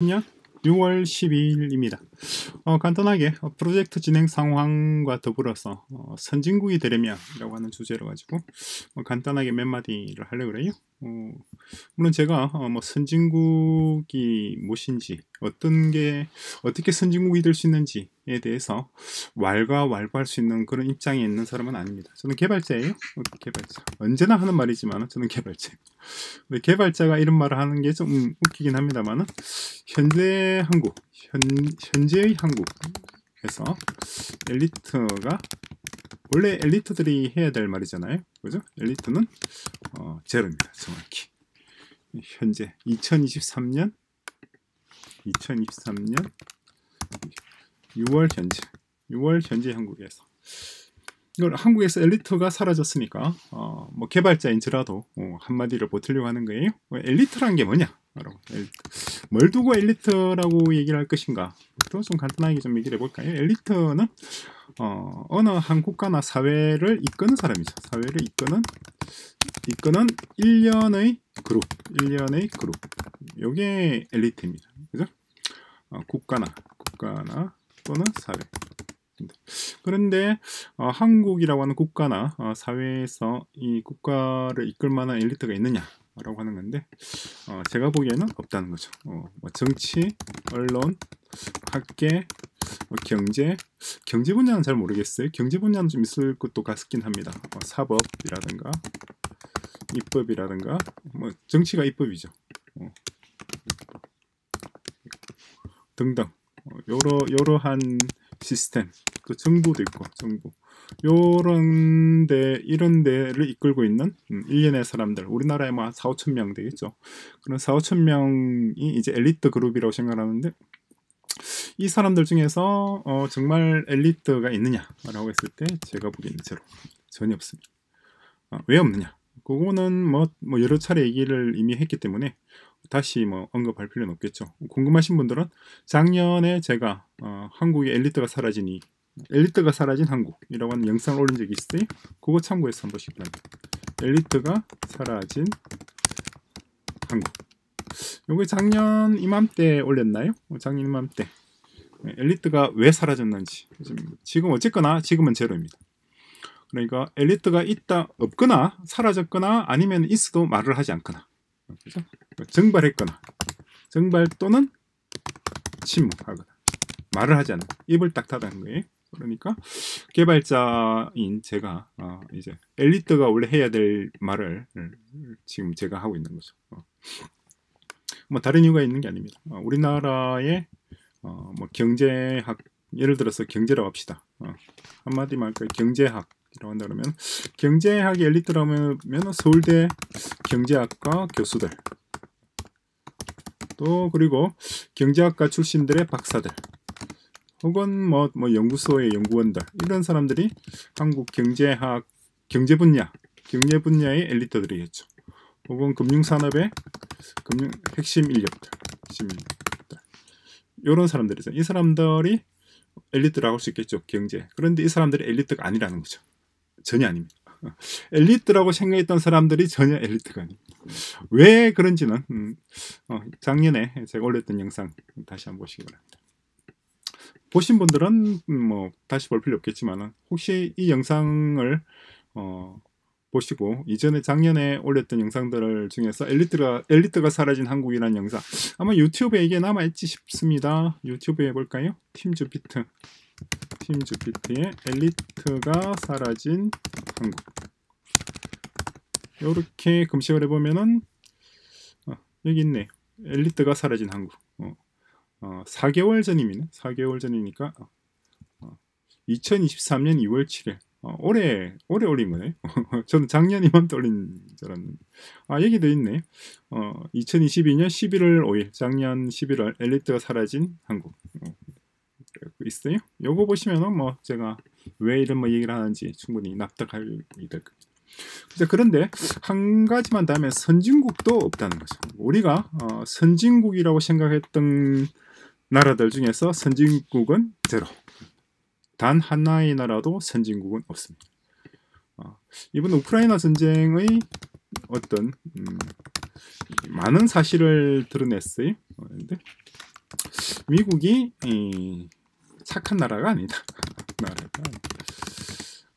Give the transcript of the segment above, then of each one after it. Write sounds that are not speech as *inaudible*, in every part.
2020년 6월 12일입니다. 어, 간단하게 어, 프로젝트 진행 상황과 더불어서 어, 선진국이 되려면 이라고 하는 주제로 가지고 어, 간단하게 몇 마디를 하려고 그래요. 어, 물론 제가 어, 뭐 선진국이 무엇인지 어떤 게 어떻게 선진국이 될 수 있는지에 대해서 왈가왈부할 수 있는 그런 입장에 있는 사람은 아닙니다. 저는 개발자예요. 개발자. 언제나 하는 말이지만 저는 개발자입니다. 개발자가 이런 말을 하는 게 좀 웃기긴 합니다만 현재 한국, 현, 현 재의 한국에서 엘리트가 원래 엘리트들이 해야 될 말이잖아요. 그죠? 엘리트는 어, 제로입니다. 정확히. 현재 2023년 2023년 6월 현재 6월 현재 한국에서 이걸 한국에서 엘리트가 사라졌으니까 어, 뭐 개발자인지라도 어, 한마디를 보틀려고 하는 거예요. 뭐 엘리트란 게 뭐냐? 뭘 두고 엘리트라고 얘기를 할 것인가? 또좀 간단하게 좀 얘기를 해볼까요? 엘리트는 어, 어느 한 국가나 사회를 이끄는 사람이죠. 사회를 이끄는 이끄는 일련의 그룹, 일련의 그룹. 요게 엘리트입니다. 그죠? 어, 국가나 국가나 또는 사회. 그런데 어, 한국이라고 하는 국가나 어, 사회에서 이 국가를 이끌 만한 엘리트가 있느냐라고 하는 건데 어, 제가 보기에는 없다는 거죠. 어, 뭐 정치, 언론, 학계, 뭐 경제, 경제 분야는 잘 모르겠어요. 경제 분야는 좀 있을 것도 같긴 합니다. 어, 사법이라든가 입법이라든가 뭐 정치가 입법이죠. 어. 등등 어, 여러 여러한 시스템. 또 정부도 있고 정부 요런데 이런 데를 이끌고 있는 음, 일련의 사람들. 우리나라에 뭐 4, 5천 명 되겠죠. 그런 4, 5천 명이 이제 엘리트 그룹이라고 생각하는데 이 사람들 중에서 어, 정말 엘리트가 있느냐라고 했을 때 제가 보기에는 제로. 전혀 없습니다. 어, 왜 없느냐? 그거는 뭐, 뭐 여러 차례 얘기를 이미 했기 때문에 다시 뭐 언급할 필요는 없겠죠. 궁금하신 분들은 작년에 제가 어, 한국의 엘리트가 사라진 이 엘리트가 사라진 한국이라고 하는 영상을 올린 적이 있어요. 그거 참고해서 한 번씩 바랍니다. 엘리트가 사라진 한국. 요게 작년 이맘때 올렸나요? 어, 작년 이맘때. 네, 엘리트가 왜 사라졌는지. 지금 어쨌거나 지금은 제로입니다. 그러니까 엘리트가 있다 없거나 사라졌거나 아니면 있어도 말을 하지 않거나 그죠? 증발했거나 증발 또는 침묵하거나 말을 하지 않아 입을 딱 닫는 거예요. 그러니까 개발자인 제가 어 이제 엘리트가 원래 해야 될 말을 지금 제가 하고 있는 거죠. 어. 뭐 다른 이유가 있는 게 아닙니다. 어 우리나라의 어뭐 경제학 예를 들어서 경제라고 합시다. 어. 한마디 말까 경제학 이라고 한다 그러면 경제학의 엘리트라면 서울대 경제학과 교수들 또 그리고 경제학과 출신들의 박사들 혹은 뭐, 뭐 연구소의 연구원들 이런 사람들이 한국 경제학 경제 분야 경제 분야의 엘리트들이겠죠. 혹은 금융산업의 금융 핵심 인력들, 핵심 이런 사람들이죠. 이 사람들이 엘리트라고 할 수 있겠죠. 경제. 그런데 이 사람들이 엘리트가 아니라는 거죠. 전혀 아닙니다. *laughs* 엘리트라고 생각했던 사람들이 전혀 엘리트가 아닙니다. 왜 그런지는 음, 어, 작년에 제가 올렸던 영상 다시 한번 보시기 바랍니다. 보신 분들은 음, 뭐 다시 볼 필요 없겠지만 혹시 이 영상을 어, 보시고 이전에 작년에 올렸던 영상들 중에서 엘리트가 엘리트가 사라진 한국이라는 영상 아마 유튜브에 이게 남아 있지 싶습니다. 유튜브에 볼까요? 팀 주피트 팀 주피트의 엘리트가 사라진 한국 이렇게 검색을 해보면은 어, 여기 있네 엘리트가 사라진 한국 어, 어, 4개월 전이면 4개월 전이니까 2023년 2월 7일 어, 올해 올해 올린 거네. *laughs* 저는 작년 이맘때 올린 줄 알았는데. 아 여기도 있네. 어, 2022년 11월 5일, 작년 11월 엘리트가 사라진 한국. 어, 있어요. 요거 보시면은 뭐 제가 왜 이런 뭐 얘기를 하는지 충분히 납득할 될 겁니다. 그런데 한 가지만 더 하면 선진국도 없다는 거죠. 우리가 어, 선진국이라고 생각했던 나라들 중에서 선진국은 제로. 단 하나의 나라도 선진국은 없습니다. 어, 이번 우크라이나 전쟁의 어떤 음, 많은 사실을 드러냈어요. 그런데 미국이 이, 착한 나라가 아니다. *laughs* 나라가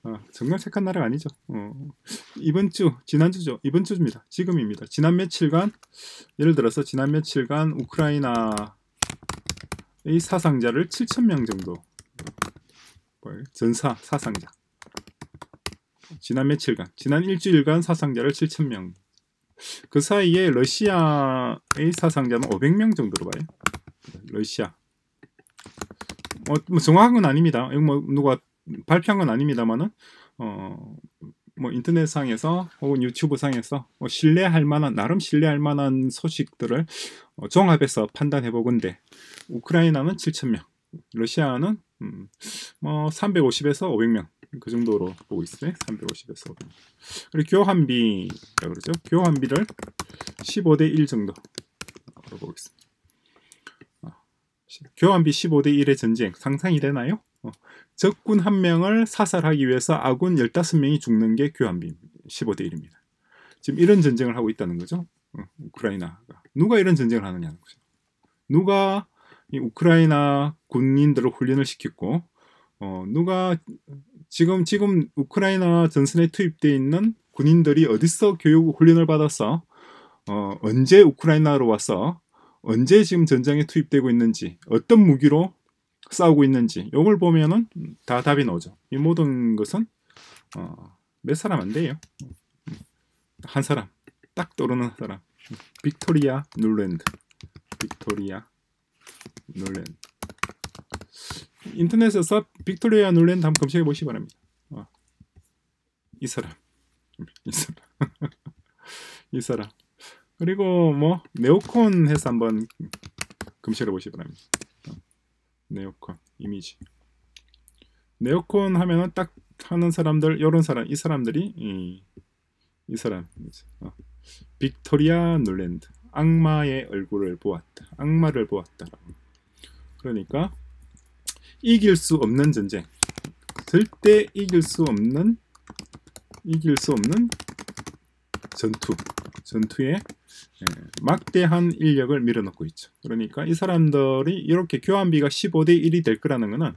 어, 정말 착한 나라가 아니죠. 어, 이번 주, 지난주죠. 이번 주입니다. 지금입니다. 지난 며칠간, 예를 들어서 지난 며칠간 우크라이나의 사상자를 7천명 정도, 전사, 사상자. 지난 며칠간, 지난 일주일간 사상자를 7천명. 그 사이에 러시아의 사상자는 500명 정도로 봐요. 러시아. 어, 뭐 정확한 건 아닙니다. 뭐 누가 발표한 건 아닙니다만은 어, 뭐 인터넷상에서 혹은 유튜브상에서 뭐 신뢰할 만한 나름 신뢰할 만한 소식들을 어, 종합해서 판단해 보건데 우크라이나는 7,000명, 러시아는 음, 뭐 350에서 500명 그 정도로 보고 있어요. 350에서 500명. 그리고 교환비라 그러죠. 교환비를 15대 1 정도로 보고 있습니다. 어, 교환비 15대 1의 전쟁 상상이 되나요? 어, 적군 한 명을 사살하기 위해서 아군 15명이 죽는 게 교환비 15대 1입니다. 지금 이런 전쟁을 하고 있다는 거죠. 어, 우크라이나가. 누가 이런 전쟁을 하느냐는 거죠. 누가 이 우크라이나 군인들을 훈련을 시켰고 어, 누가 지금 지금 우크라이나 전선에 투입되어 있는 군인들이 어디서 교육 훈련을 받아서 어, 언제 우크라이나로 와서 언제 지금 전장에 투입되고 있는지 어떤 무기로 싸우고 있는지 이걸 보면은 다 답이 나오죠. 이 모든 것은 어, 몇 사람 안 돼요. 한 사람 딱 떠오르는 사람 빅토리아 눌랜드 빅토리아 눌랜드 인터넷에서 빅토리아 눌랜드 한번 검색해 보시기 바랍니다. 어. 이 사람 이 사람 *laughs* 이 사람 그리고 뭐 네오콘 해서 한번 검색해 보시기 바랍니다. 네오콘 이미지. 네오콘 하면은 딱 하는 사람들 이런 사람 이 사람들이 이, 이 사람. 어. 빅토리아 놀랜드. 악마의 얼굴을 보았다. 악마를 보았다 그러니까 이길 수 없는 전쟁. 절대 이길 수 없는 이길 수 없는 전투 전투에 예, 막대한 인력을 밀어넣고 있죠. 그러니까 이 사람들이 이렇게 교환비가 15대 1이 될 거라는 것은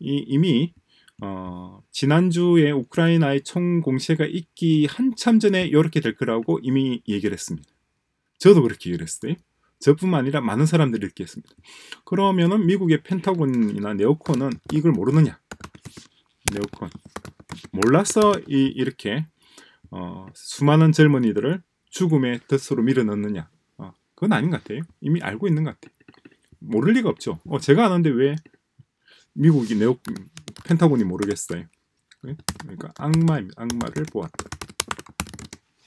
이미 어, 지난주에 우크라이나의 총 공세가 있기 한참 전에 이렇게 될 거라고 이미 얘기를 했습니다. 저도 그렇게 얘기를 했어요. 저뿐만 아니라 많은 사람들이 이렇게 했습니다. 그러면은 미국의 펜타곤이나 네오콘은 이걸 모르느냐? 네오콘 몰라서 이, 이렇게 어, 수많은 젊은이들을 죽음의 덫으로 밀어넣느냐? 어, 그건 아닌 것 같아요. 이미 알고 있는 것 같아요. 모를 리가 없죠. 어, 제가 아는데 왜 미국이 네오 펜타곤이 모르겠어요. 그러니까 악마입니다. 악마를 보았다.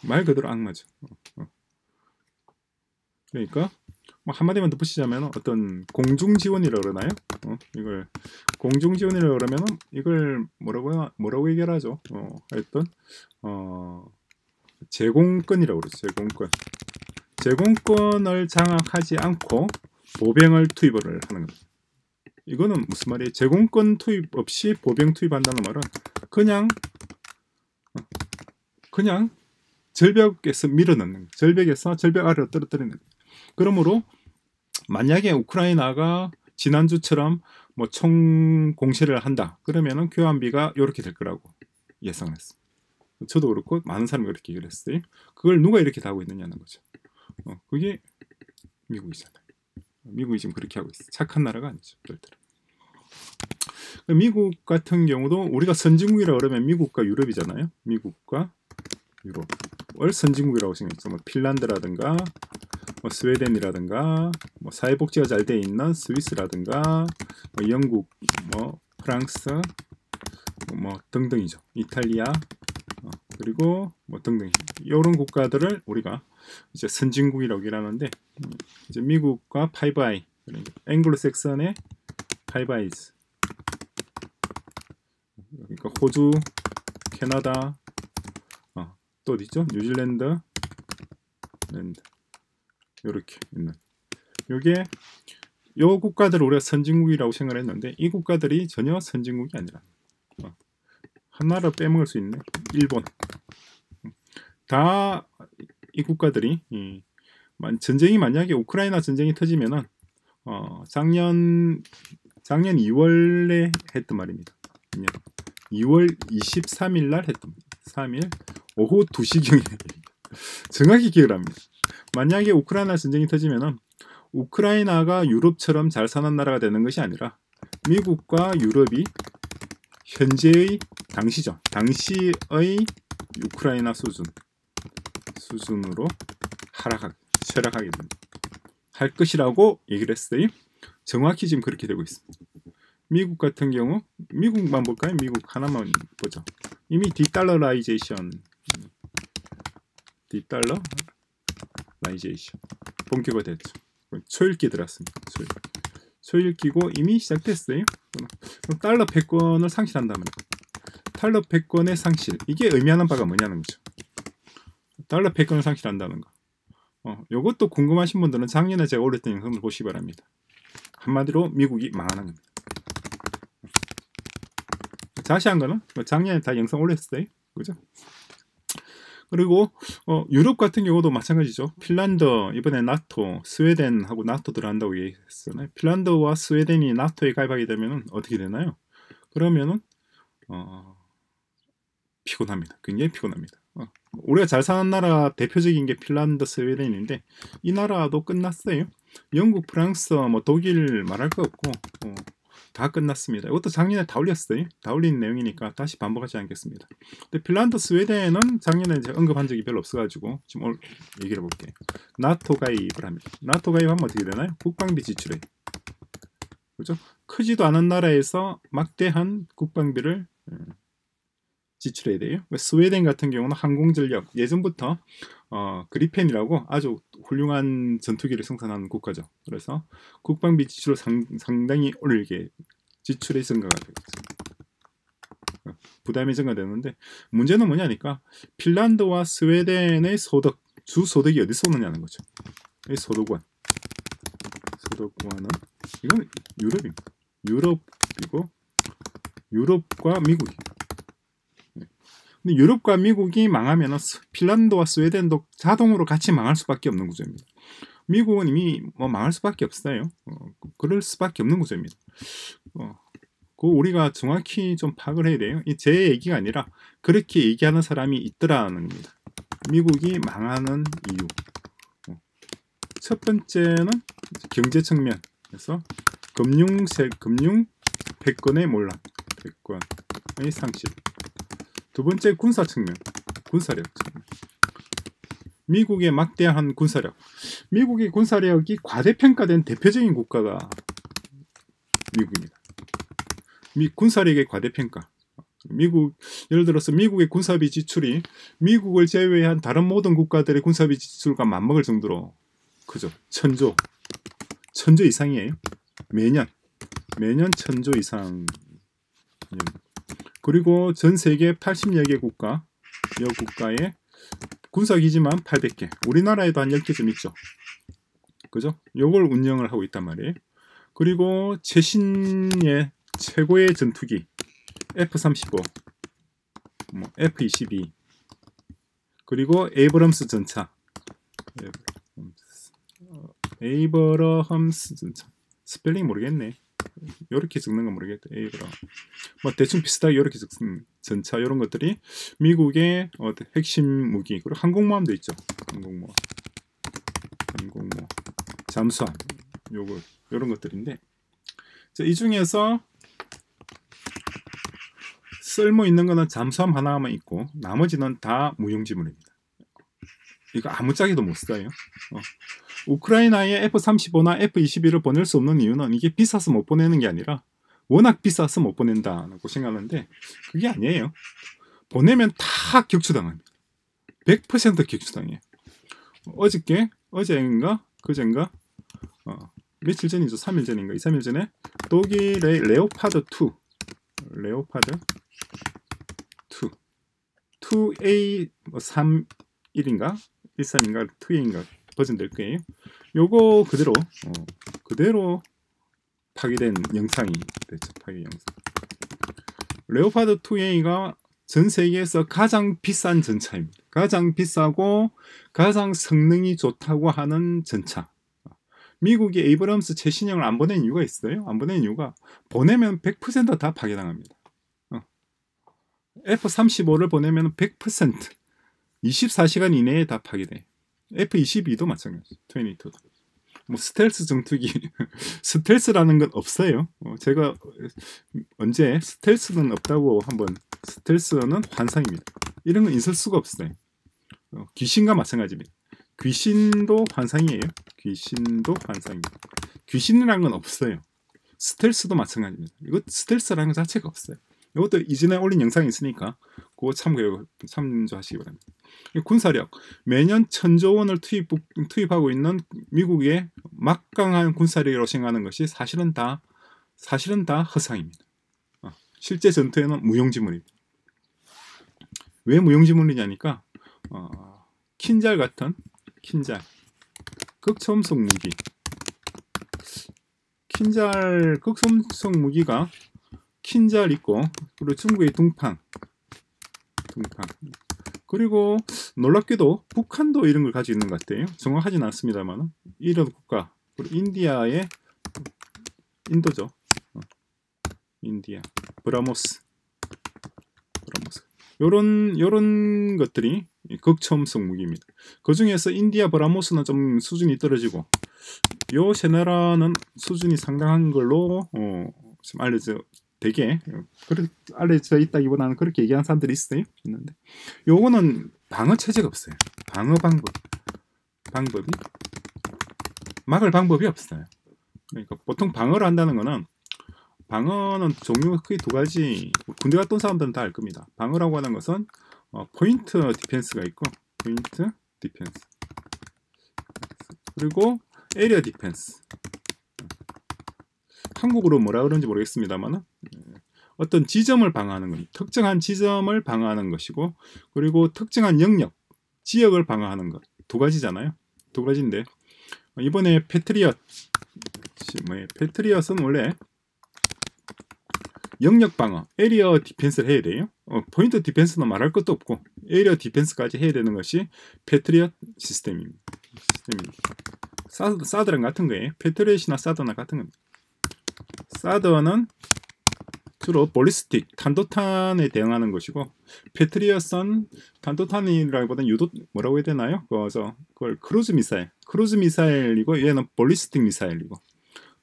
말 그대로 악마죠. 어, 어. 그러니까 뭐 한마디만 덧붙이자면 어떤 공중 지원이라고 그러나요? 어, 이걸 공중 지원이라고 그러면은 이걸 뭐라고 뭐라고 얘기하죠? 어, 하여튼 어 제공권이라고 그러죠. 제공권. 제공권을 장악하지 않고 보병을 투입을 하는 겁니다. 이거는 무슨 말이에요? 제공권 투입 없이 보병 투입한다는 말은 그냥 그냥 절벽에서 밀어넣는 절벽에서 절벽 아래로 떨어뜨리는 그러므로 만약에 우크라이나가 지난주처럼 뭐 총 공세를 한다 그러면은 교환비가 이렇게 될 거라고 예상을 했습니다. 저도 그렇고 많은 사람이 그렇게 얘기를 했어요. 그걸 누가 이렇게 다 하고 있느냐는 거죠. 어, 그게 미국이잖아요. 미국이 지금 그렇게 하고 있어요. 착한 나라가 아니죠. 절대로. 미국 같은 경우도 우리가 선진국이라 그러면 미국과 유럽이잖아요. 미국과 유럽. 월 선진국이라고 생각했죠. 뭐 핀란드라든가 뭐 스웨덴이라든가 뭐 사회복지가 잘 돼 있는 스위스라든가 뭐 영국, 뭐 프랑스 뭐 등등이죠. 이탈리아, 그리고 뭐 등등. 이런 국가들을 우리가 이제 선진국이라고 일하는데 이제 미국과 파이바이 앵글로색슨의 Five Eyes. 그러니까 호주, 캐나다, 어, 또 어디죠? 뉴질랜드, 랜드. 이렇게 있는. 요게 요 국가들을 우리가 선진국이라고 생각했는데 이 국가들이 전혀 선진국이 아니라 어, 하나를 빼먹을 수 있네. 일본. 다 이 국가들이 이, 전쟁이 만약에 우크라이나 전쟁이 터지면은 어, 작년 작년 2월에 했던 말입니다. 2월 23일 날 했던 3일 오후 2시경에 정확히 기억을 합니다. 만약에 우크라이나 전쟁이 터지면은 우크라이나가 유럽처럼 잘 사는 나라가 되는 것이 아니라 미국과 유럽이 현재의 당시죠. 당시의 우크라이나 수준 수준으로 하락하게 쇠락하게 됩니다. 할 것이라고 얘기를 했어요. 정확히 지금 그렇게 되고 있습니다. 미국 같은 경우 미국만 볼까요? 미국 하나만 보죠. 이미 de-dollarization de-dollarization 본격화 됐죠. 초읽기 들었습니다. 초읽기. 초읽기고 이미 시작됐어요. 그럼 달러 패권을 상실한다면 달러 패권의 상실 이게 의미하는 바가 뭐냐는 거죠. 달러 패권을 상실한다는 거. 어, 요것도 궁금하신 분들은 작년에 제가 올렸던 영상을 보시기 바랍니다. 한마디로 미국이 망하는 겁니다. 자세한 거는 뭐 작년에 다 영상 올렸어요. 그죠? 그리고 어, 유럽 같은 경우도 마찬가지죠. 핀란드 이번에 나토, 스웨덴하고 나토 들어간다고 얘기했잖아요. 핀란드와 스웨덴이 나토에 가입하게 되면 어떻게 되나요? 그러면은 어, 피곤합니다. 굉장히 피곤합니다. 어, 우리가 잘 사는 나라 대표적인 게 핀란드, 스웨덴인데 이 나라도 끝났어요. 영국, 프랑스, 뭐 독일 말할 거 없고 어, 다 끝났습니다. 이것도 작년에 다 올렸어요. 다 올린 내용이니까 다시 반복하지 않겠습니다. 근데 핀란드, 스웨덴은 작년에 이제 언급한 적이 별로 없어가지고 지금 오늘 얘기를 해볼게요. 나토 가입을 합니다. 나토 가입하면 어떻게 되나요? 국방비 지출에 그죠? 크지도 않은 나라에서 막대한 국방비를 예, 지출해야 돼요. 스웨덴 같은 경우는 항공전력 예전부터 어, 그리펜이라고 아주 훌륭한 전투기를 생산하는 국가죠. 그래서 국방비 지출을 상, 당히 올리게 지출의 증가가 되겠습니다. 어, 부담이 증가되는데 문제는 뭐냐니까 핀란드와 스웨덴의 소득 주 소득이 어디서 오느냐는 거죠. 이 소득원 소득원은 이건 유럽입니다. 유럽이고 유럽과 미국이 근데 유럽과 미국이 망하면 핀란드와 스웨덴도 자동으로 같이 망할 수밖에 없는 구조입니다. 미국은 이미 뭐 망할 수밖에 없어요. 어, 그럴 수밖에 없는 구조입니다. 어, 그 우리가 정확히 좀 파악을 해야 돼요. 제 얘기가 아니라 그렇게 얘기하는 사람이 있더라는 겁니다. 미국이 망하는 이유. 어, 첫 번째는 경제 측면에서 금융세 금융 패권의 몰락, 패권의 상실. 두 번째 군사 측면, 군사력 측면. 미국의 막대한 군사력. 미국의 군사력이 과대평가된 대표적인 국가가 미국입니다. 미 군사력의 과대평가. 미국 예를 들어서 미국의 군사비 지출이 미국을 제외한 다른 모든 국가들의 군사비 지출과 맞먹을 정도로 크죠. 천조, 천조 이상이에요. 매년 매년 천조 이상. 그리고 전 세계 80여 개 국가, 여 국가의 군사기지만 800개. 우리나라에도 한 10개쯤 있죠. 그죠? 요걸 운영을 하고 있단 말이에요. 그리고 최신의 최고의 전투기 F-35, 뭐 F-22, 그리고 에이브럼스 전차. 에이브럼스 전차. 스펠링 모르겠네. 이렇게 적는 건 모르겠다. A가 뭐 대충 비슷하게 이렇게 적는 전차 이런 것들이 미국의 어, 핵심 무기 그리고 항공모함도 있죠. 항공모함, 항공모, 잠수함 요거 이런 것들인데 자, 이 중에서 쓸모 있는 거는 잠수함 하나만 있고 나머지는 다 무용지물입니다. 이거 아무짝에도 못 써요. 어. 우크라이나에 F-35나 F-21을 보낼 수 없는 이유는 이게 비싸서 못 보내는 게 아니라 워낙 비싸서 못 보낸다고 생각하는데 그게 아니에요. 보내면 다 격추당합니다. 100% 격추당해요. 어저께 어제인가 그젠가 어, 며칠 전이죠. 3일 전인가 2, 3일 전에 독일의 레오파드 2 레오파드 2 2A 31인가 13인가 2A인가 버전 될 거예요. 요거 그대로 어, 그대로 파괴된 영상이 됐죠. 파괴 영상. 레오파드 2A가 전 세계에서 가장 비싼 전차입니다. 가장 비싸고 가장 성능이 좋다고 하는 전차. 미국이 에이브럼스 최신형을 안 보낸 이유가 있어요. 안 보낸 이유가 보내면 100%다 파괴당합니다. 어. F-35를 보내면 100% 24시간 이내에 다 파괴돼. F-22도 마찬가지. 22도. 뭐 스텔스 전투기 *laughs* 스텔스라는 건 없어요. 어, 제가 언제 스텔스는 없다고 한번 스텔스는 환상입니다. 이런 건 있을 수가 없어요. 어, 귀신과 마찬가지입니다. 귀신도 환상이에요. 귀신도 환상입니다. 귀신이라는 건 없어요. 스텔스도 마찬가지입니다. 이거 스텔스라는 것 자체가 없어요. 이것도 이전에 올린 영상이 있으니까 그거 참고 참조하시기 바랍니다. 군사력 매년 천조 원을 투입, 투입하고 있는 미국의 막강한 군사력이라고 생각하는 것이 사실은 다 사실은 다 허상입니다. 어, 실제 전투에는 무용지물입니다. 왜 무용지물이냐니까 어, 킨잘 같은 킨잘 극초음속 무기 킨잘 극초음속 무기가 킨잘 있고 그리고 중국의 둥팡 둥팡 그리고 놀랍게도 북한도 이런 걸 가지고 있는 것 같아요. 정확하진 않습니다만 이런 국가 그리고 인디아의 인도죠. 어. 인디아 브라모스 브라모스 요런 요런 것들이 극초음속 무기입니다. 그 중에서 인디아 브라모스는 좀 수준이 떨어지고 요 세 나라는 수준이 상당한 걸로 어, 좀 알려져 되게 그렇게 알려져 있다기보다는 그렇게 얘기하는 사람들이 있어요. 있는데 요거는 방어 체제가 없어요. 방어 방법 방법이 막을 방법이 없어요. 그러니까 보통 방어를 한다는 거는 방어는 종류가 크게 두 가지 군대 갔던 사람들은 다 알 겁니다. 방어라고 하는 것은 어, point defense가 있고 point defense 그리고 area defense 한국으로 뭐라 그런지 모르겠습니다만 어떤 지점을 방어하는 것, 특정한 지점을 방어하는 것이고 그리고 특정한 영역, 지역을 방어하는 것 두 가지잖아요. 두 가지인데 이번에 패트리엇 뭐예요? 패트리엇은 원래 영역 방어, area defense를 해야 돼요. 어, point defense는 말할 것도 없고 area defense까지 해야 되는 것이 패트리엇 시스템입니다. 시스템입니다. 사드, 사드랑 같은 거예요. 패트리엇이나 사드나 같은 겁니다. 사드는 주로 ballistic 탄도탄에 대응하는 것이고 패트리엇은 탄도탄이라기보다는 유도 뭐라고 해야 되나요? 그래서 그걸 크루즈 미사일, 크루즈 미사일이고 얘는 ballistic 미사일이고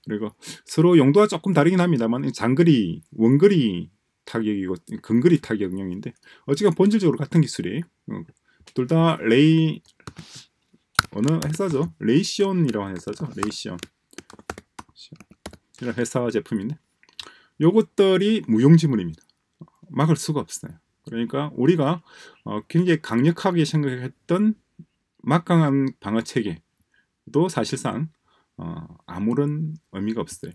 그리고 서로 용도가 조금 다르긴 합니다만 장거리, 원거리 타격이고 근거리 타격용인데 어쨌든 본질적으로 같은 기술이에요. 어, 둘다 레이 어느 회사죠? 레이시온이라고 하는 회사죠. 레이시온 이런 회사 제품인데 요것들이 무용지물입니다. 막을 수가 없어요. 그러니까 우리가 어, 굉장히 강력하게 생각했던 막강한 방어 체계도 사실상 어, 아무런 의미가 없어요.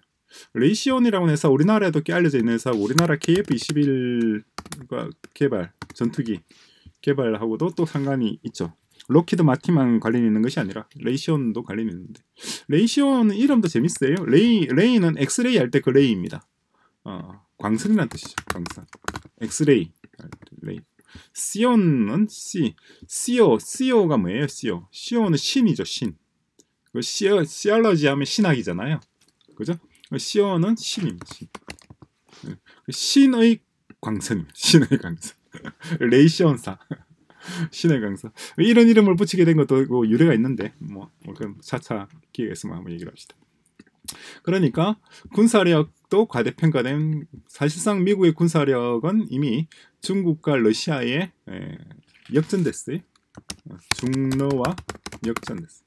레이시온이라고 해서 우리나라에도 꽤 알려져 있는 회사 우리나라 KF-21과 개발 전투기 개발하고도 또 상관이 있죠. 록히드 마틴만 관련이 있는 것이 아니라 레이시온도 관련이 있는데 레이시온 이름도 재밌어요. ray ray는 엑스레이 할 때 그 ray입니다. 어, 광선이라는 뜻이죠. 광선. 엑스레이 ray. 시온은 C, 시오, 시오가 뭐예요? 시오. 시오는 신이죠, 신. 그 시어, 시얼러지 하면 신학이잖아요. 그죠? 그 시오는 신입니다. 신. 그 신의 광선입니다. 신의 광선. *laughs* 레이시온사. 신의 강사. 이런 이름을 붙이게 된 것도 뭐 유래가 있는데, 뭐, 뭐 그럼 차차 기회가 있으면 한번 얘기를 합시다. 그러니까 군사력도 과대평가된 사실상 미국의 군사력은 이미 중국과 러시아에 에, 역전됐어요. 중러와 역전됐어요.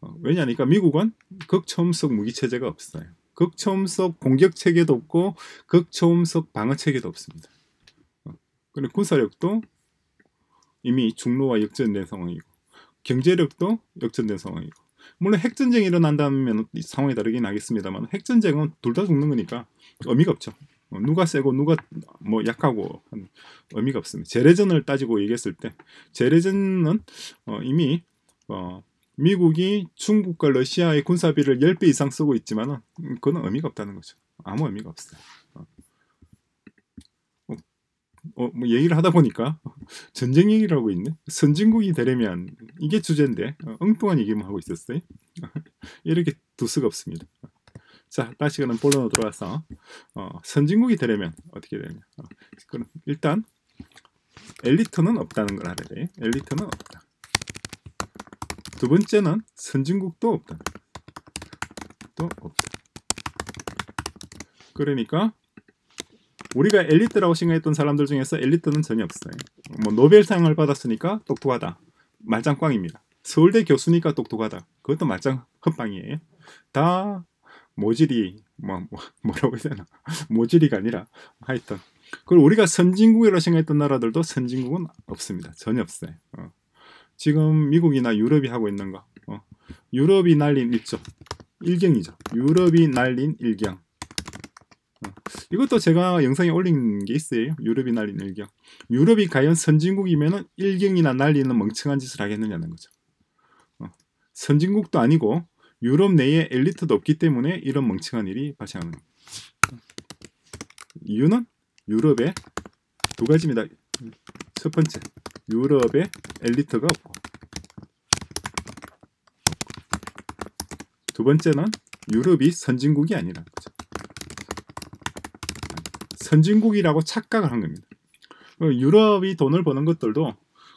어, 왜냐니까 미국은 극초음속 무기 체제가 없어요. 극초음속 공격 체계도 없고 극초음속 방어 체계도 없습니다. 어, 그리고 군사력도 이미 중로와 역전된 상황이고 경제력도 역전된 상황이고 물론 핵전쟁이 일어난다면 상황이 다르긴 하겠습니다만 핵전쟁은 둘 다 죽는 거니까 의미가 없죠. 어, 누가 세고 누가 뭐 약하고 의미가 없습니다. 재래전을 따지고 얘기했을 때 재래전은 어, 이미 어, 미국이 중국과 러시아의 군사비를 10배 이상 쓰고 있지만 그건 의미가 없다는 거죠. 아무 의미가 없어요. 어. 어 어, 뭐 얘기를 하다 보니까 전쟁 얘기를 하고 있네. 선진국이 되려면 이게 주제인데 어, 엉뚱한 얘기만 하고 있었어요. *laughs* 이렇게 두 수가 없습니다. 자, 다시 그럼 본론으로 들어와서 어, 선진국이 되려면 어떻게 되냐? 어, 그럼 일단 엘리트는 없다는 걸 알아야 돼. 엘리트는 없다. 두 번째는 선진국도 없다. 또 없다. 그러니까 우리가 엘리트라고 생각했던 사람들 중에서 엘리트는 전혀 없어요. 뭐 노벨상을 받았으니까 똑똑하다. 말짱꽝입니다. 서울대 교수니까 똑똑하다. 그것도 말짱 헛방이에요. 다 모질이 뭐, 뭐 뭐라고 해야 되나 *laughs* 모질이가 아니라 하여튼 그리고 우리가 선진국이라고 생각했던 나라들도 선진국은 없습니다. 전혀 없어요. 어. 지금 미국이나 유럽이 하고 있는 거 어. 유럽이 날린 일조 일경이죠. 유럽이 날린 일경 어. 이것도 제가 영상에 올린 게 있어요. 유럽이 날린 일경. 유럽이 과연 선진국이면 일경이나 날리는 멍청한 짓을 하겠느냐는 거죠. 어. 선진국도 아니고 유럽 내에 엘리트도 없기 때문에 이런 멍청한 일이 발생하는. 이유는 유럽에 두 가지입니다. 첫 번째, 유럽에 엘리트가 없고 두 번째는 유럽이 선진국이 아니라는 거죠. 선진국이라고 착각을 한 겁니다. 그 유럽이 돈을 버는 것들도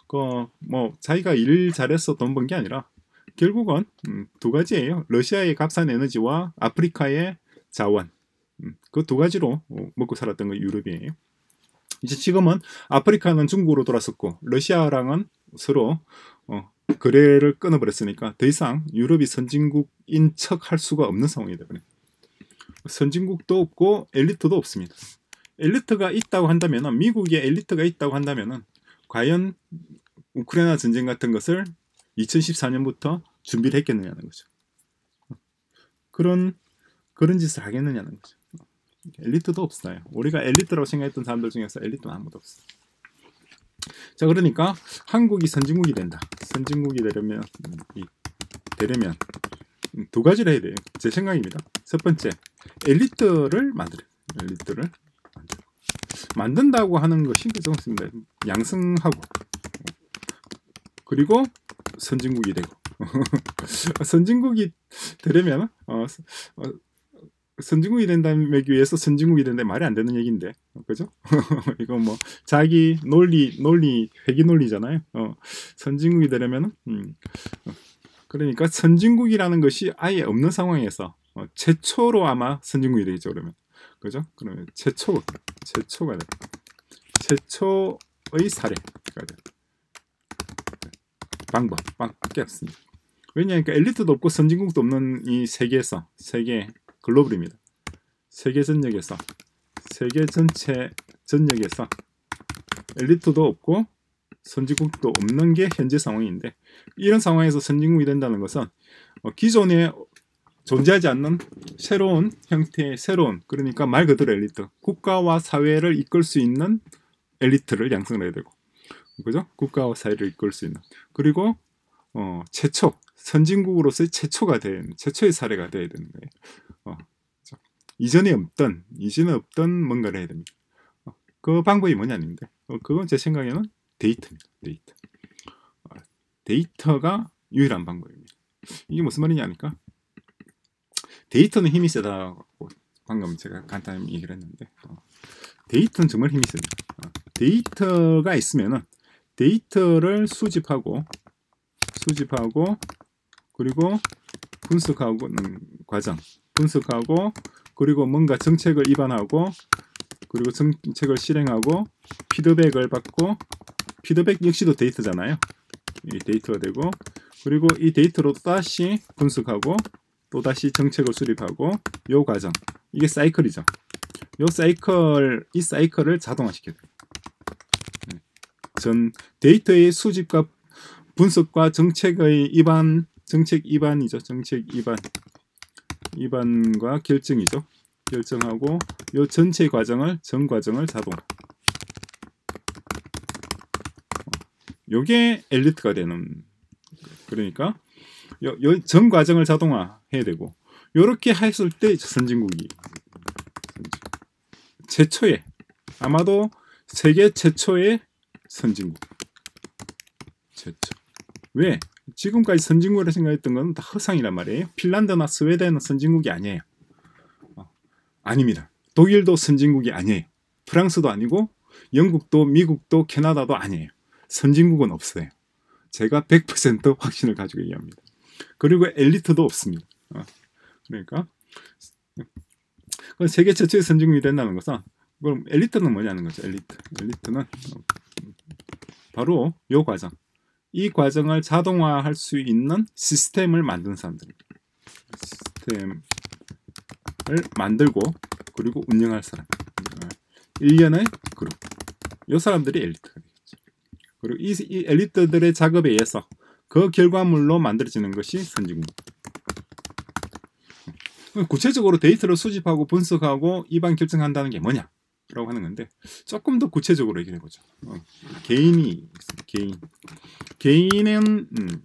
그뭐 자기가 일 잘해서 돈 번 게 아니라 결국은 음, 두 가지예요. 러시아의 값싼 에너지와 아프리카의 자원 음, 그두 가지로 어, 먹고 살았던 거 유럽이에요. 이제 지금은 아프리카는 중국으로 돌았었고 러시아랑은 서로 어, 거래를 끊어버렸으니까 더 이상 유럽이 선진국인 척 할 수가 없는 상황이 되버려. 선진국도 없고 엘리트도 없습니다. 엘리트가 있다고 한다면 미국의 엘리트가 있다고 한다면 과연 우크라이나 전쟁 같은 것을 2014년부터 준비를 했겠느냐는 거죠. 그런 그런 짓을 하겠느냐는 거죠. 엘리트도 없어요. 우리가 엘리트라고 생각했던 사람들 중에서 엘리트는 아무도 없어. 자 그러니까 한국이 선진국이 된다. 선진국이 되려면 이, 되려면 두 가지를 해야 돼요. 제 생각입니다. 첫 번째 엘리트를 만들어. 엘리트를. 만든다고 하는 것이 그렇습니다. 양승하고 그리고 선진국이 되고 *laughs* 선진국이 되려면 어, 어, 선진국이 된다기 위해서 선진국이 된다 말이 안 되는 얘기인데 그죠? *laughs* 이거 뭐 자기 논리 논리 회기 논리잖아요. 어, 선진국이 되려면 음, 어, 그러니까 선진국이라는 것이 아예 없는 상황에서 어, 최초로 아마 선진국이 되겠죠 그러면 그죠? 그러면 최초 최초가 돼 최초의 사례가 돼 방법밖에 없습니다. 왜냐하면 그러니까 엘리트도 없고 선진국도 없는 이 세계에서 세계 글로벌입니다. 세계 전역에서 세계 전체 전역에서 엘리트도 없고 선진국도 없는 게 현재 상황인데 이런 상황에서 선진국이 된다는 것은 어, 기존에 존재하지 않는 새로운 형태의 새로운 그러니까 말 그대로 엘리트 국가와 사회를 이끌 수 있는 엘리트를 양성해야 되고 그죠? 국가와 사회를 이끌 수 있는 그리고 어, 최초 선진국으로서의 최초가 된 최초의 사례가 돼야 되는 거예요. 어, 이전에 없던 이전에 없던 뭔가를 해야 됩니다. 어, 그 방법이 뭐냐는데 어, 그건 제 생각에는 데이터입니다. 데이터. 어, 데이터가 유일한 방법입니다. 이게 무슨 말이냐니까 데이터는 힘이 세다고 방금 제가 간단히 얘기를 했는데 어, 데이터는 정말 힘이 셉니다. 어, 데이터가 있으면은 데이터를 수집하고 수집하고 그리고 분석하고 음, 과정 분석하고 그리고 뭔가 정책을 입안하고 그리고 정책을 실행하고 피드백을 받고 피드백 역시도 데이터잖아요. 이 데이터가 되고 그리고 이 데이터로 다시 분석하고 또 다시 정책을 수립하고 요 과정 이게 사이클이죠. 요 사이클 이 사이클을 자동화시켜야 돼요. 네. 전 데이터의 수집과 분석과 정책의 입안 정책 입안이죠. 정책 입안 입안과 결정이죠. 결정하고 요 전체 과정을 전 과정을 자동. 요게 엘리트가 되는 그러니까 요, 요 전 과정을 자동화해야 되고 요렇게 했을 때 선진국이 최초에 아마도 세계 최초의 선진국. 최초. 왜? 지금까지 선진국이라 생각했던 건 다 허상이란 말이에요. 핀란드나 스웨덴은 선진국이 아니에요. 어, 아닙니다. 독일도 선진국이 아니에요. 프랑스도 아니고 영국도 미국도 캐나다도 아니에요. 선진국은 없어요. 제가 100% 확신을 가지고 얘기합니다. 그리고 엘리트도 없습니다. 어, 그러니까 세계 최초의 선진국이 된다는 것은 그럼 엘리트는 뭐냐는 거죠. 엘리트. 엘리트는 바로 요 과정. 이 과정을 자동화할 수 있는 시스템을 만든 사람들. 시스템을 만들고 그리고 운영할 사람. 일련의 그룹. 요 사람들이 되겠죠. 그리고 이, 이 엘리트들의 작업에 의해서 그 결과물로 만들어지는 것이 선진국. 구체적으로 데이터를 수집하고 분석하고 입안 결정한다는 게 뭐냐? 라고 하는 건데 조금 더 구체적으로 얘기해 보죠. 어, 개인이 개인 개인은 음,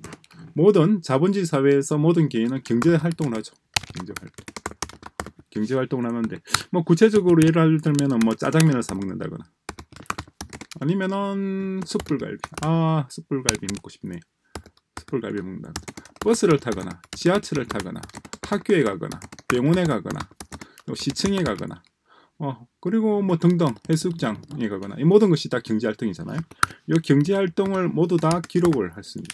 모든 자본주의 사회에서 모든 개인은 경제 활동을 하죠. 경제 활동. 경제 활동을 하는데 뭐 구체적으로 예를 들면은 뭐 짜장면을 사 먹는다거나 아니면은 숯불갈비. 아, 숯불갈비 먹고 싶네. 숯불갈비 먹는다. 버스를 타거나 지하철을 타거나 학교에 가거나 병원에 가거나 시청에 가거나 어, 그리고 뭐 등등 해수욕장에 가거나 이 모든 것이 다 경제 활동이잖아요. 이 경제 활동을 모두 다 기록을 할수 있는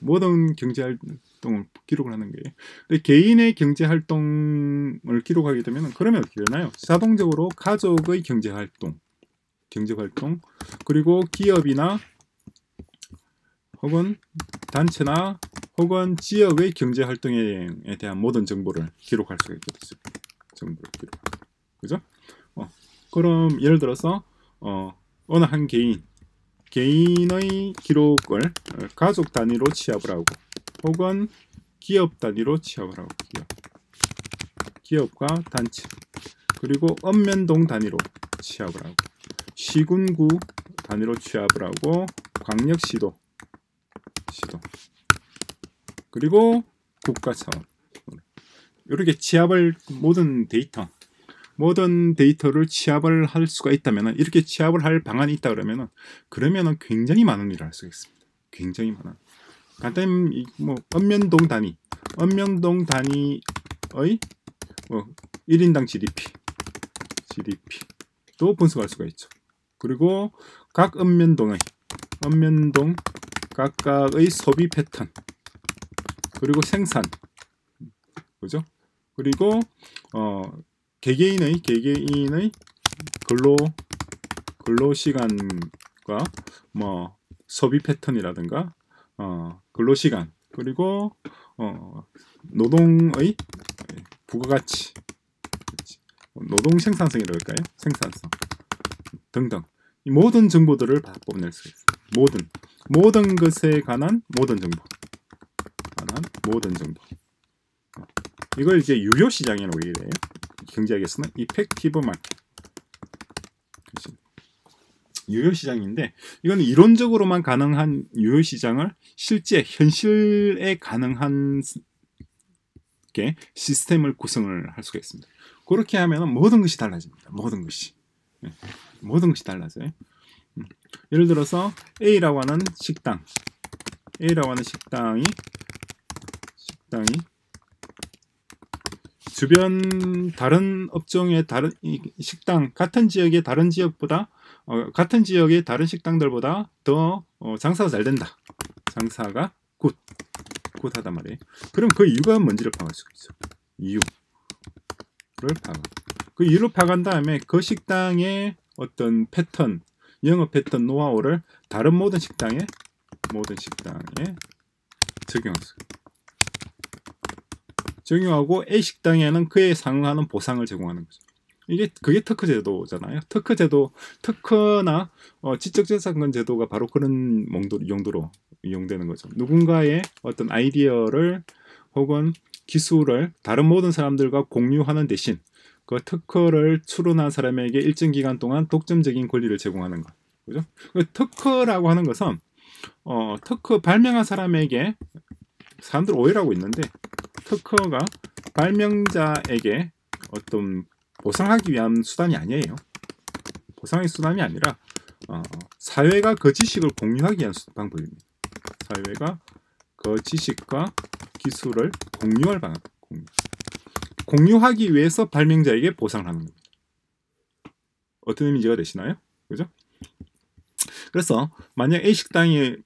모든 경제 활동을 기록을 하는 게 근데 개인의 경제 활동을 기록하게 되면 그러면 어떻게 되나요? 자동적으로 가족의 경제 활동, 경제 활동 그리고 기업이나 혹은 단체나 혹은 지역의 경제 활동에 대한 모든 정보를 기록할 수가 있겠죠. 정보를 기록. 그죠? 어, 그럼 예를 들어서 어, 어느 한 개인 개인의 기록을 가족 단위로 취합을 하고 혹은 기업 단위로 취합을 하고 기업 기업과 단체 그리고 읍면동 단위로 취합을 하고 시군구 단위로 취합을 하고 광역시도 시도 그리고 국가 차원 이렇게 취합을 모든 데이터 모든 데이터를 취합을 할 수가 있다면 이렇게 취합을 할 방안이 있다 그러면은 그러면은 굉장히 많은 일을 할 수가 있습니다. 굉장히 많은 간단히 뭐 읍면동 단위 읍면동 단위의 뭐 1인당 GDP GDP도 분석할 수가 있죠. 그리고 각 읍면동의 읍면동 각각의 소비 패턴 그리고 생산 그죠? 그리고 어 개개인의 개개인의 근로 근로 시간과 뭐 소비 패턴이라든가 어 근로 시간 그리고 어 노동의 부가가치 노동 생산성이라고 할까요? 생산성 등등 이 모든 정보들을 다 뽑아낼 수 있어요. 모든 모든 것에 관한 모든 정보 관한 모든 정보 이걸 이제 유료 시장이라고 얘기해요. 경제학에서는 이펙티브 마켓 유효 시장인데 이건 이론적으로만 가능한 유효 시장을 실제 현실에 가능한 게 시스템을 구성을 할 수가 있습니다. 그렇게 하면 모든 것이 달라집니다. 모든 것이 네. 모든 것이 달라져요. 음. 예를 들어서 A라고 하는 식당 A라고 하는 식당이 식당이 주변 다른 업종의 다른 식당 같은 지역의 다른 지역보다 어, 같은 지역의 다른 식당들보다 더 어, 장사가 잘 된다. 장사가 good good하단 말이에요. 그럼 그 이유가 뭔지를 파악할 수 있어. 이유를 파악. 그 이유를 파악한 다음에 그 식당의 어떤 패턴, 영업 패턴 노하우를 다른 모든 식당에 모든 식당에. 있어요. 적용하고 A 식당에는 그에 상응하는 보상을 제공하는 거죠. 이게 그게 특허 제도잖아요. 특허 제도, 특허나 어, 지적재산권 제도가 바로 그런 용도로 이용되는 거죠. 누군가의 어떤 아이디어를 혹은 기술을 다른 모든 사람들과 공유하는 대신 그 특허를 추론한 사람에게 일정 기간 동안 독점적인 권리를 제공하는 것. 그죠? 그 특허라고 하는 것은 어, 특허 발명한 사람에게 사람들 오해하고 있는데 특허가 발명자에게 어떤 보상하기 위한 수단이 아니에요. 보상의 수단이 아니라 어, 사회가 그 지식을 공유하기 위한 방법입니다. 사회가 그 지식과 기술을 공유할 방법. 공유. 공유하기 위해서 발명자에게 보상을 하는 겁니다. 어떤 의미가 되시나요? 그죠? 그래서 만약 A 식당이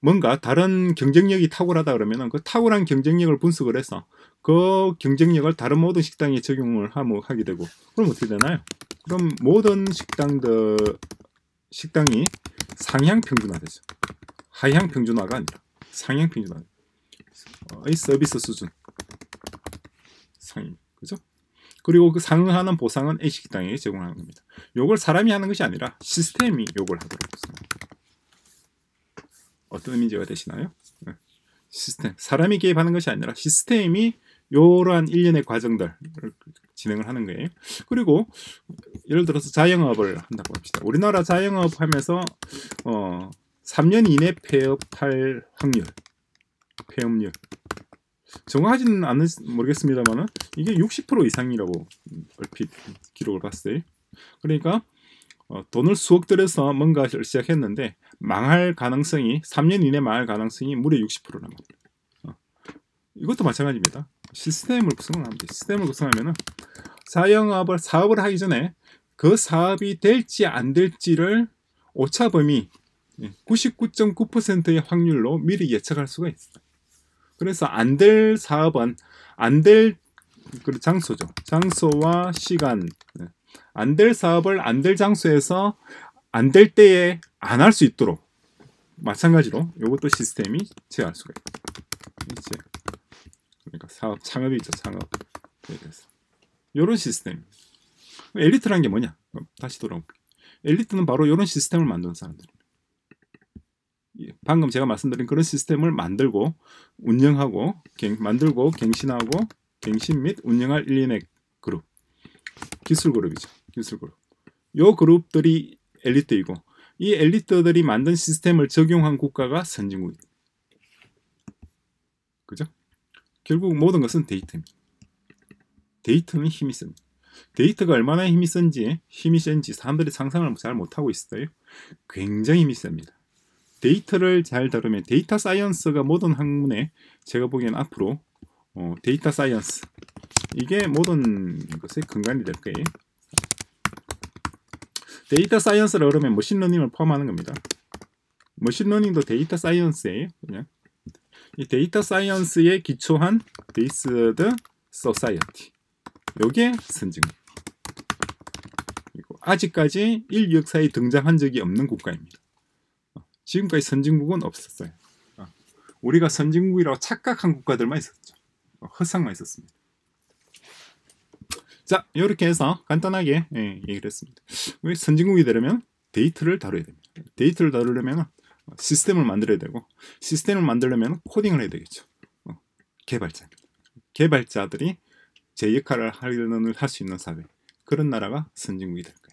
뭔가 다른 경쟁력이 탁월하다 그러면 그 탁월한 경쟁력을 분석을 해서 그 경쟁력을 다른 모든 식당에 적용을 하게 되고 그럼 어떻게 되나요? 그럼 모든 식당들 식당이 상향 평준화되죠. 하향 평준화가 아니라 상향 평준화. 이 서비스 수준 상임 그죠? 그리고 그 상응하는 보상은 A 식당에 제공하는 겁니다. 요걸 사람이 하는 것이 아니라 시스템이 요걸 하도록 했습니다. 어떤 의미가 되시나요? 네. 시스템 사람이 개입하는 것이 아니라 시스템이 이러한 일련의 과정들을 진행을 하는 거예요. 그리고 예를 들어서 자영업을 한다고 합시다. 우리나라 자영업 하면서 어 3년 이내 폐업할 확률, 폐업률 정확하지는 않은 모르겠습니다만은 이게 60% 이상이라고 얼핏 기록을 봤어요. 그러니까 어, 돈을 수억 들여서 뭔가를 시작했는데 망할 가능성이 3년 이내 망할 가능성이 무려 60%란 말이에요. 어. 이것도 마찬가지입니다. 시스템을 구성을 돼. 시스템을 구성하면은 사영업을 사업을 하기 전에 그 사업이 될지 안 될지를 오차 범위 99.9%의 예, 확률로 미리 예측할 수가 있어요. 그래서 안 될 사업은 안 될 장소죠. 장소와 시간. 예. 안될 사업을 안 될 장소에서 안 될 때에 안 할 수 있도록 마찬가지로 이것도 시스템이 제어할 수가 있죠. 그러니까 사업 창업이 있죠. 창업. 이런 시스템. 엘리트란 게 뭐냐? 다시 돌아올게요. 엘리트는 바로 이런 시스템을 만든 사람들입니다. 방금 제가 말씀드린 그런 시스템을 만들고 운영하고 갱, 만들고 갱신하고 갱신 및 운영할 일인의 그룹 기술 그룹이죠. 기술 그룹. 요 그룹들이 엘리트이고 이 엘리트들이 만든 시스템을 적용한 국가가 선진국입니다. 그죠? 결국 모든 것은 데이터입니다. 데이터는 힘이 셉니다. 데이터가 얼마나 힘이 센지 힘이 센지 사람들이 상상을 잘 못하고 있어요. 굉장히 힘이 셉니다. 데이터를 잘 다루면 data science가 모든 학문에 제가 보기엔 앞으로 어, data science 이게 모든 것의 근간이 될 거예요. data science를 그러면 machine learning을 포함하는 겁니다. machine learning도 data science예요. 그냥 이 data science에 기초한 based society 요게 선진국 아직까지 인류 역사에 등장한 적이 없는 국가입니다. 지금까지 선진국은 없었어요. 어. 우리가 선진국이라고 착각한 국가들만 있었죠. 어, 허상만 있었습니다. 자, 이렇게 해서 간단하게 예, 얘기를 했습니다. 우리 선진국이 되려면 데이터를 다뤄야 됩니다. 데이터를 다루려면 시스템을 만들어야 되고 시스템을 만들려면 코딩을 해야 되겠죠. 어, 개발자. 개발자들이 제 역할을 할수 있는 사회. 그런 나라가 선진국이 될 거예요.